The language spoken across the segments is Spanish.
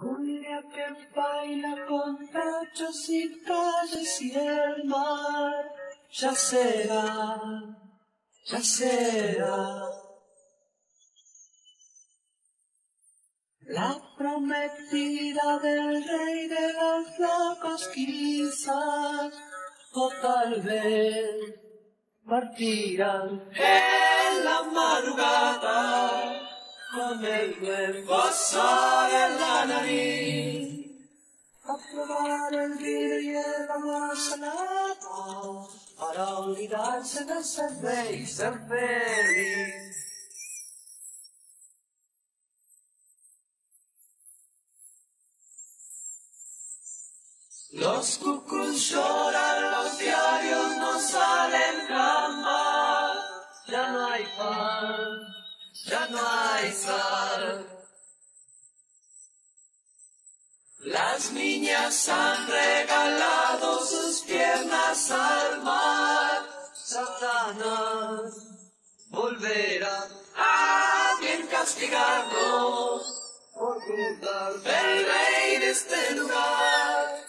Julia que baila con pechos y calles y el mar, ya será, ya será. La prometida del rey de los locos quizás, o tal vez partirán en la madrugada con el nuevo sol en la nariz. A probar el vino y el agua salada para olvidarse de ser y ser feliz. Los cucus lloran, los diarios no salen jamás. Ya no hay pan, ya no hay Las niñas han regalado sus piernas al mar. Satanás volverá a bien castigarnos por dudar del rey de este lugar.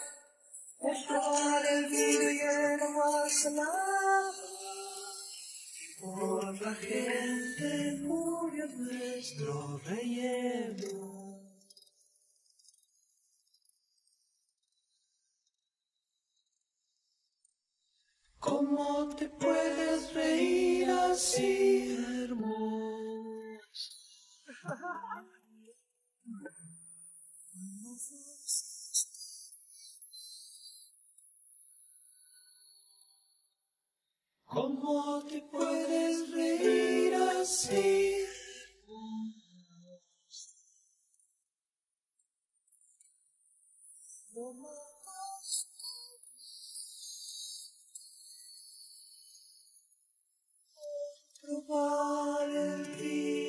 Probar el vino y el agua. Por la gente nuestro. ¿Cómo te puedes reír así, hermoso? ¿Cómo te puedes reír así? Probar el vino.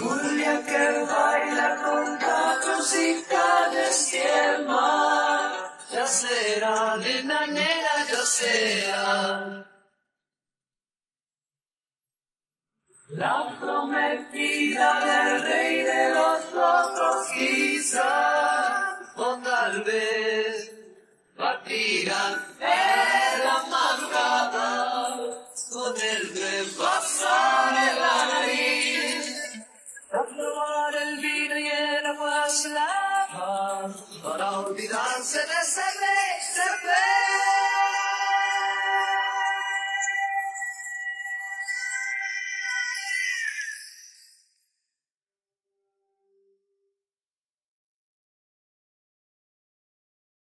Julia que baila con La prometida del rey de los otros quizá, o tal vez partirán en la madrugada con el repasar en la nariz. A probar el vino y agua salada para olvidarse de ese rey,